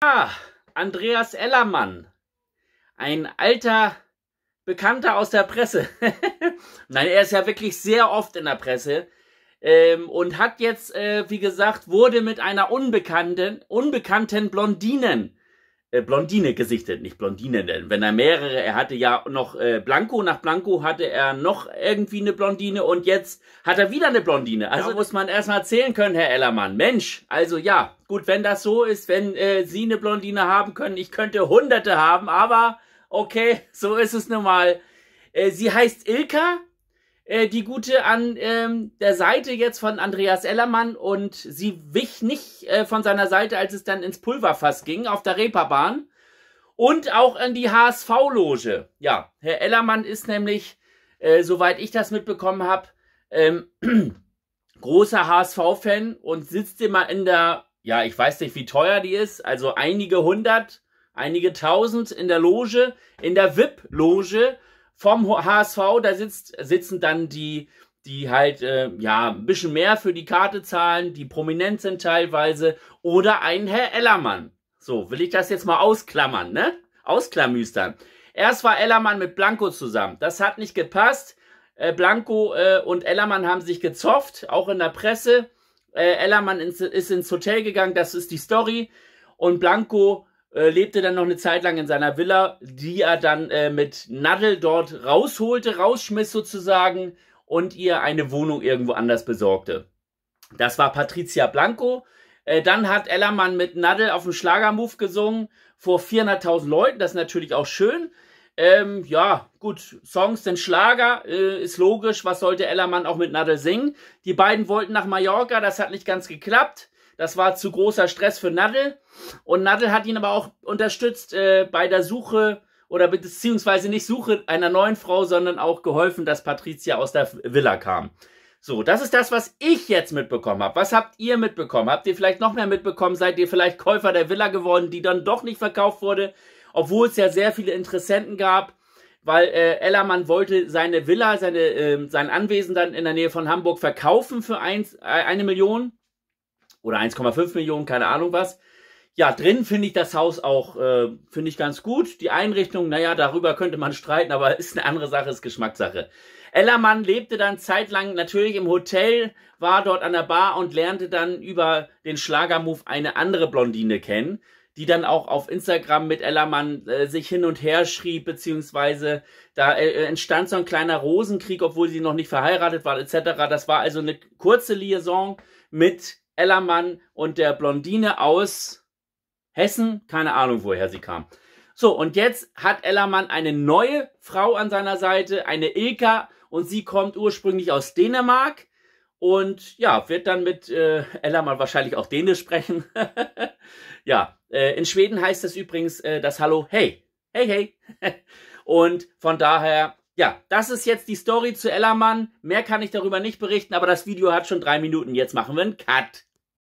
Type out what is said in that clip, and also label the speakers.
Speaker 1: Ah, Andreas Ellermann. Ein alter Bekannter aus der Presse. Nein, er ist ja wirklich sehr oft in der Presse. Ähm, und hat jetzt, äh, wie gesagt, wurde mit einer unbekannten, unbekannten Blondinen Blondine gesichtet, nicht Blondine denn. Wenn er mehrere, er hatte ja noch äh, Blanco, nach Blanco hatte er noch irgendwie eine Blondine und jetzt hat er wieder eine Blondine. Also ja. muss man erstmal erzählen können, Herr Ellermann. Mensch, also ja, gut, wenn das so ist, wenn äh, Sie eine Blondine haben können, ich könnte hunderte haben, aber okay, so ist es nun mal. Äh, sie heißt Ilka, äh, die gute an ähm, der Seite jetzt von Andreas Ellermann und sie wich nicht äh, von seiner Seite, als es dann ins Pulverfass ging auf der Reeperbahn und auch an die HSV-Loge. Ja, Herr Ellermann ist nämlich, äh, soweit ich das mitbekommen habe, ähm, großer HSV-Fan und sitzt immer in der, ja, ich weiß nicht, wie teuer die ist, also einige hundert, einige tausend in der Loge, in der VIP-Loge vom HSV, da sitzt, sitzen dann die, die halt, äh, ja, ein bisschen mehr für die Karte zahlen, die prominent sind teilweise, oder ein Herr Ellermann. So, will ich das jetzt mal ausklammern, ne? Ausklamüstern. Erst war Ellermann mit Blanco zusammen. Das hat nicht gepasst. Äh, Blanco äh, und Ellermann haben sich gezofft, auch in der Presse. Äh, Ellermann ins, ist ins Hotel gegangen, das ist die Story. Und Blanco äh, lebte dann noch eine Zeit lang in seiner Villa, die er dann äh, mit Nadel dort rausholte, rausschmiss sozusagen und ihr eine Wohnung irgendwo anders besorgte. Das war Patricia Blanco. Äh, dann hat Ellermann mit Nadel auf dem Schlagermove gesungen vor 400.000 Leuten. Das ist natürlich auch schön. Ähm, ja, gut, Songs sind Schlager, äh, ist logisch. Was sollte Ellermann auch mit Nadel singen? Die beiden wollten nach Mallorca, das hat nicht ganz geklappt. Das war zu großer Stress für Nadel. Und Nadel hat ihn aber auch unterstützt äh, bei der Suche oder beziehungsweise nicht Suche einer neuen Frau, sondern auch geholfen, dass Patricia aus der Villa kam. So, das ist das, was ich jetzt mitbekommen habe. Was habt ihr mitbekommen? Habt ihr vielleicht noch mehr mitbekommen? Seid ihr vielleicht Käufer der Villa geworden, die dann doch nicht verkauft wurde, obwohl es ja sehr viele Interessenten gab? Weil äh, Ellermann wollte seine Villa, seine, äh, sein Anwesen dann in der Nähe von Hamburg verkaufen für eins, äh, eine Million oder 1,5 Millionen, keine Ahnung was. Ja, drin finde ich das Haus auch, äh, finde ich ganz gut. Die Einrichtung, naja, darüber könnte man streiten, aber ist eine andere Sache, ist Geschmackssache. Ellermann lebte dann zeitlang natürlich im Hotel, war dort an der Bar und lernte dann über den Schlagermove eine andere Blondine kennen, die dann auch auf Instagram mit Ellermann äh, sich hin und her schrieb, beziehungsweise da äh, entstand so ein kleiner Rosenkrieg, obwohl sie noch nicht verheiratet war, etc. Das war also eine kurze Liaison mit Ellermann und der Blondine aus Hessen, keine Ahnung, woher sie kam. So, und jetzt hat Ellermann eine neue Frau an seiner Seite, eine Ilka, und sie kommt ursprünglich aus Dänemark und ja, wird dann mit äh, Ellermann wahrscheinlich auch Dänisch sprechen. ja, äh, in Schweden heißt es übrigens äh, das Hallo, hey, hey, hey. und von daher ja, das ist jetzt die Story zu Ellermann. Mehr kann ich darüber nicht berichten, aber das Video hat schon drei Minuten. Jetzt machen wir einen Cut.